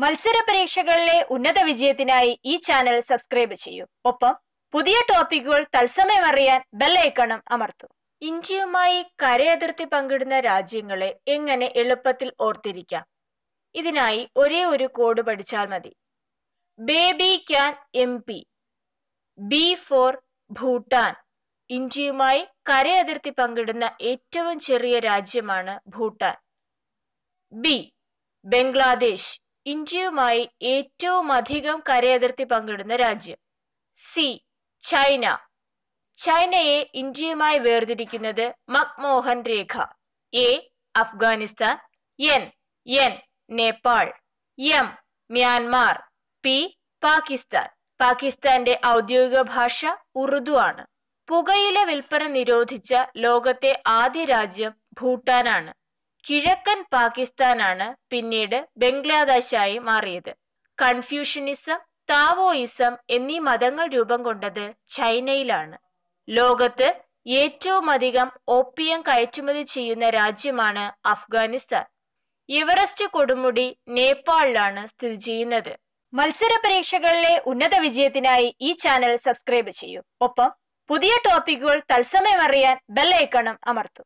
മത്സര പരീക്ഷകളിലെ ഉന്നത വിജയത്തിനായി ഈ ചാനൽ സബ്സ്ക്രൈബ് ചെയ്യൂ. ഒപ്പം പുതിയ ടോപ്പിക്കുകൾ തത്സമയം അറിയാൻ ബെല്ലൈക്കണം അമർത്തു. ഇന്ത്യയുമായി കരയതിർത്തി പങ്കിടുന്ന രാജ്യങ്ങളെ എങ്ങനെ എളുപ്പത്തിൽ ഓർത്തിരിക്കാം? ഇതിനായി ഒരേ ഒരു കോഡ് പഠിച്ചാൽ മതി. Baby can M P B for Bhutan ഇന്ത്യയുമായി കരയതിർത്തി പങ്കിടുന്ന ഏറ്റവും ചെറിയ രാജ്യമാണ് ഭൂട്ടാൻ. ബി ബംഗ്ലാദേശ് ഇന്ത്യയുമായി ഏറ്റവും അധികം കരയതിർത്തി പങ്കിടുന്ന രാജ്യം. സി. ചൈന. ചൈനയെ ഇന്ത്യയുമായി വേർതിരിക്കുന്നത് McMahon Rekha. A. Afghanistan. N. N. Nepal. M. Myanmar. P. Pakistan. പാകിസ്ഥാന്റെ ഔദ്യോഗിക ഭാഷ ഉറുദു ആണ്. പുകയില വിൽപ്പന നിരോധിച്ച ലോകത്തെ ആദ്യ രാജ്യം ഭൂട്ടാനാണ്. കിഴക്കൻ പാകിസ്ഥാനാണ് പിന്നീട് ബംഗ്ലാദേശായി മാറിയത്. കൺഫ്യൂഷനിസം താവോയിസം എന്നീ മതങ്ങൾ രൂപം കൊണ്ടത് ചൈനയിലാണ്. ലോകത്ത് ഏറ്റവും അധികം ഓപ്പിയം കയറ്റുമതി ചെയ്യുന്ന രാജ്യമാണ് അഫ്ഗാനിസ്ഥാൻ. എവറസ്റ്റ് കൊടുമുടി നേപ്പാളിലാണ് സ്ഥിതി ചെയ്യുന്നത്. മത്സര പരീക്ഷകളിലെ ഉന്നത വിജയത്തിനായി ഈ ചാനൽ സബ്സ്ക്രൈബ് ചെയ്യൂ. ഒപ്പം പുതിയ ടോപ്പിക്കുകൾ തത്സമയം അറിയാൻ ബെല്ലൈക്കണം അമർത്തൂ.